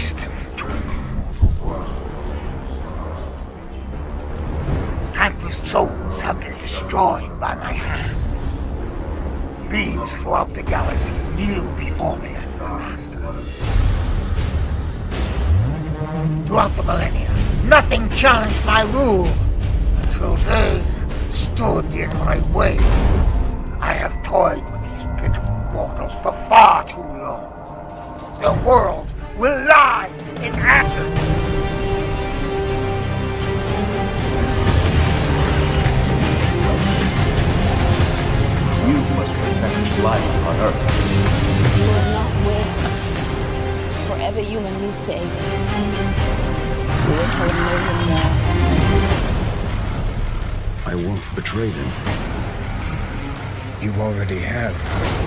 haste to rule the world. Countless souls have been destroyed by my hand. Beings throughout the galaxy kneel before me as their master. Throughout the millennia, nothing challenged my rule until they stood in my way. I have toyed with mortals for far too long. The world will lie in ashes. You must protect life on Earth. You will not win. For every human you save, you will kill a million more. I won't betray them. You already have.